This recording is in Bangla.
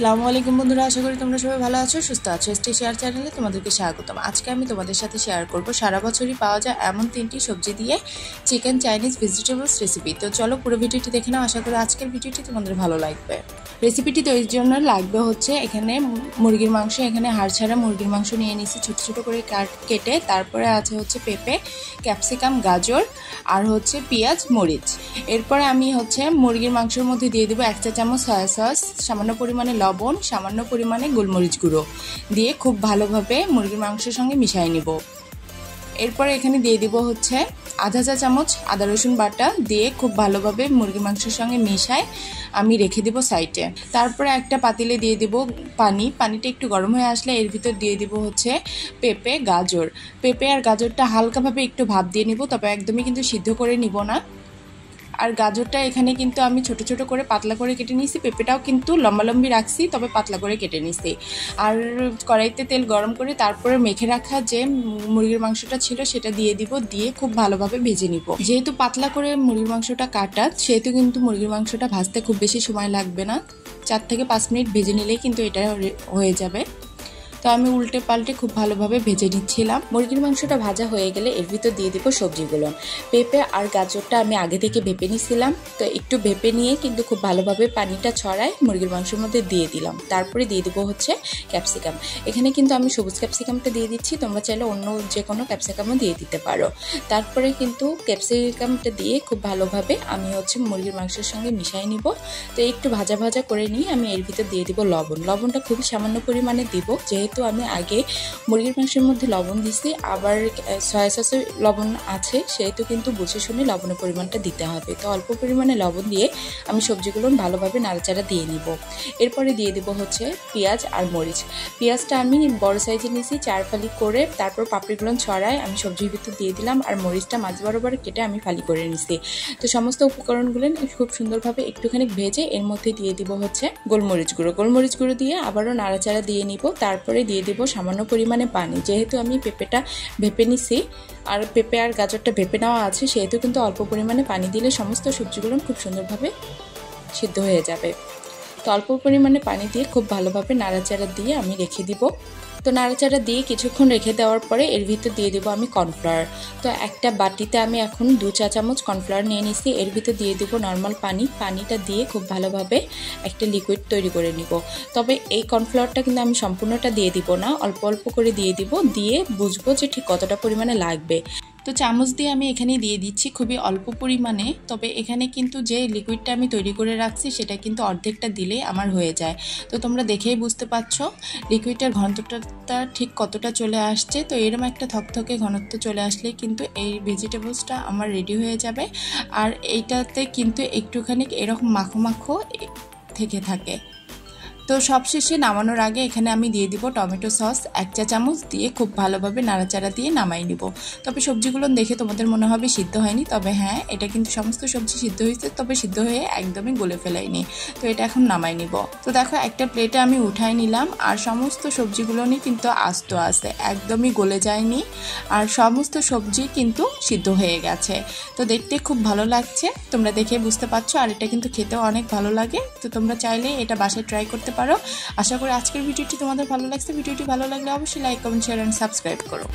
আসসালামু আলাইকুম বন্ধুরা, আশা করি তোমরা সবাই ভালো আছো, সুস্থ আছো। এসটি শেয়ার চ্যানেলে তোমাদেরকে স্বাগতম। আজকে আমি তোমাদের সাথে শেয়ার করব, সারা বছরই পাওয়া যায় এমন তিনটি সবজি দিয়ে চিকেন চাইনিজ ভেজিটেবলস রেসিপি। তো চলো পুরো ভিডিওটি দেখে নাও, আশা করি আজকের ভিডিওটি তোমাদের ভালো লাগবে। রেসিপিটি তৈরির জন্য লাগবে হচ্ছে এখানে মুরগির মাংস, এখানে হাড় ছাড়া মুরগির মাংস নিয়ে নিয়েছি, ছোটো ছোটো করে কেটে তারপরে আছে হচ্ছে পেঁপে, ক্যাপসিকাম, গাজর আর হচ্ছে পেঁয়াজ, মরিচ। এরপরে আমি হচ্ছে মুরগির মাংসের মধ্যে দিয়ে দেবো এক চা চামচ সয়া সস সামান্য পরিমাণে লবণ সামান্য পরিমাণে গোলমরিচ গুঁড়ো দিয়ে খুব ভালোভাবে মুরগির মাংসের সঙ্গে মিশিয়ে নিব। এরপরে এখানে দিয়ে দিব হচ্ছে আধা চা চামচ আদা রসুন বাটা দিয়ে খুব ভালোভাবে মুরগি মাংসের সঙ্গে মিশায় আমি রেখে দেব সাইডে। তারপরে একটা পাতিলে দিয়ে দিব পানি। পানিটা একটু গরম হয়ে আসলে এর ভিতর দিয়ে দিব হচ্ছে পেঁপে, গাজর। পেঁপে আর গাজরটা হালকাভাবে একটু ভাপ দিয়ে নিব, তবে একদমই কিন্তু সিদ্ধ করে নিব না। আর গাজরটা এখানে কিন্তু আমি ছোট ছোট করে পাতলা করে কেটে নিয়েছি। পেঁপেটাও কিন্তু লম্বালম্বি রাখছি, তবে পাতলা করে কেটে নিয়েছি। আর কড়াইতে তেল গরম করে তারপরে মেখে রাখা যে মুরগির মাংসটা ছিল সেটা দিয়ে দিব, দিয়ে খুব ভালোভাবে ভেজে নিব। যেহেতু পাতলা করে মুরগির মাংসটা কাটা, সেহেতু কিন্তু মুরগির মাংসটা ভাজতে খুব বেশি সময় লাগবে না। চার থেকে পাঁচ মিনিট ভেজে নিলেই কিন্তু এটা হয়ে যাবে। তো আমি উল্টে পাল্টে খুব ভালোভাবে ভেজে নিচ্ছিলাম। মুরগির মাংসটা ভাজা হয়ে গেলে এর ভিতর দিয়ে দিব সবজিগুলো। পেঁপে আর গাজরটা আমি আগে থেকে ভেপে নিছিলাম। তো একটু ভেপে নিয়ে কিন্তু খুব ভালোভাবে পানিটা ছড়াই মুরগির মাংসের মধ্যে দিয়ে দিলাম। তারপরে দিয়ে দেবো হচ্ছে ক্যাপসিকাম। এখানে কিন্তু আমি সবুজ ক্যাপসিকামটা দিয়ে দিচ্ছি। তোমরা চাইলে অন্য যে কোনো ক্যাপসিকামও দিয়ে দিতে পারো। তারপরে কিন্তু ক্যাপসিকামটা দিয়ে খুব ভালোভাবে আমি হচ্ছে মুরগির মাংসের সঙ্গে মিশাই নিব। তো একটু ভাজা ভাজা করে নিয়ে আমি এর ভিতর দিয়ে দিব লবণ। লবণটা খুবই সামান্য পরিমাণে দিব। যেহেতু যেহেতু আমি আগে মুরগির মাংসের মধ্যে লবণ দিছি আবার সয়া সসে লবণ আছে, সেহেতু কিন্তু বুঝে শুনে লবণের পরিমাণটা দিতে হবে। তো অল্প পরিমাণে লবণ দিয়ে আমি সবজিগুলো ভালোভাবে নাড়াচাড়া দিয়ে নিব। এরপরে দিয়ে দেব হচ্ছে পেঁয়াজ আর মরিচ। পেঁয়াজটা আমি বড় সাইজে নিয়েছি চার ফালি করে তারপর পাপড়িগুলো ছড়ায় আমি সবজির ভিতর দিয়ে দিলাম আর মরিচটা মাছ বরাবর কেটে আমি ফালি করে নিছি। তো সমস্ত উপকরণগুলো খুব সুন্দরভাবে একটুখানি ভেজে এর মধ্যে দিয়ে দিব হচ্ছে গোলমরিচ গুঁড়ো। গোলমরিচ গুঁড়ো দিয়ে আবারও নাড়াচাড়া দিয়ে নিব, তারপরে তারপরে দিয়ে দেবো। সামান্য পরিমাণে পানি। যেহেতু আমি পেঁপেটা ভেপে নিছি, আর পেঁপে আর গাজরটা ভেপে নেওয়া আছে, সেহেতু কিন্তু অল্প পরিমাণে পানি দিলে সমস্ত সবজিগুলো খুব সুন্দরভাবে সিদ্ধ হয়ে যাবে। তো অল্প পরিমাণে পানি দিয়ে খুব ভালোভাবে নাড়াচাড়া দিয়ে আমি রেখে দিব। তো নাড়াচাড়া দিয়ে কিছুক্ষণ রেখে দেওয়ার পরে এর ভিতর দিয়ে দেবো আমি কর্নফ্লাওয়ার। তো একটা বাটিতে আমি এখন দু চা চামচ কর্নফ্লাওয়ার নিয়ে নিছি। এর ভিতর দিয়ে দেবো নর্মাল পানি। পানিটা দিয়ে খুব ভালোভাবে একটা লিকুইড তৈরি করে নিব। তবে এই কর্নফ্লাওয়ারটা কিন্তু আমি সম্পূর্ণটা দিয়ে দিব না। অল্প অল্প করে দিয়ে দিব। দিয়ে বুঝব যে ঠিক কতটা পরিমাণে লাগবে। তো চামচ দিয়ে আমি এখানে দিয়ে দিচ্ছি খুবই অল্প পরিমাণে। তবে এখানে কিন্তু যে লিকুইডটা আমি তৈরি করে রাখছি, সেটা কিন্তু অর্ধেকটা দিলে আমার হয়ে যায়। তো তোমরা দেখেই বুঝতে পারছ লিকুইডটার ঘনত্বটা ঠিক কতটা চলে আসছে। তো এরম একটা থকথকে ঘনত্ব চলে আসলে কিন্তু এই ভেজিটেবলসটা আমার রেডি হয়ে যাবে। আর এইটাতে কিন্তু একটুখানি এরকম মাখো মাখো থেকে থাকে। তো সবশেষে নামানোর আগে এখানে আমি দিয়ে দিব টমেটো সস। এক চা চামচ দিয়ে খুব ভালোভাবে নাড়াচাড়া দিয়ে নামাই নিব। তবে সবজিগুলো দেখে তোমাদের মনে হবে সিদ্ধ হয়নি। তবে হ্যাঁ এটা কিন্তু সমস্ত সবজি সিদ্ধ হয়েছে, তবে সিদ্ধ হয়ে একদমই গলে ফেলাইনি তো এটা এখন নামাই নিব। তো দেখো, একটা প্লেটে আমি উঠাই নিলাম আর সমস্ত সবজিগুলো নিয়ে কিন্তু আস্ত আছে, একদমই গলে যায়নি। আর সমস্ত সবজি কিন্তু সিদ্ধ হয়ে গেছে। তো দেখতে খুব ভালো লাগছে, তোমরা দেখে বুঝতে পারছ। আর এটা কিন্তু খেতেও অনেক ভালো লাগে। তো তোমরা চাইলে এটা বাসায় ট্রাই করতে পারো। আশা করি আজকের ভিডিওটি তোমাদের ভালো লাগছে। ভিডিওটি ভালো লাগলে অবশ্যই like comment share and subscribe করো।